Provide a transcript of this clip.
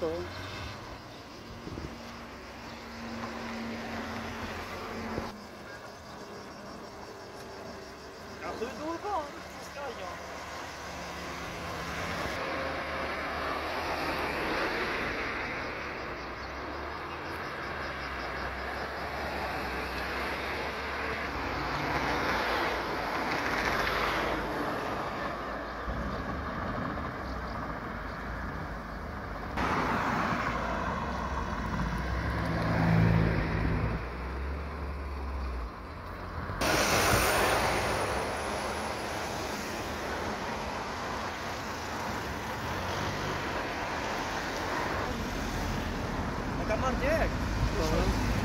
と。あ、そと動画したいやん。on deck.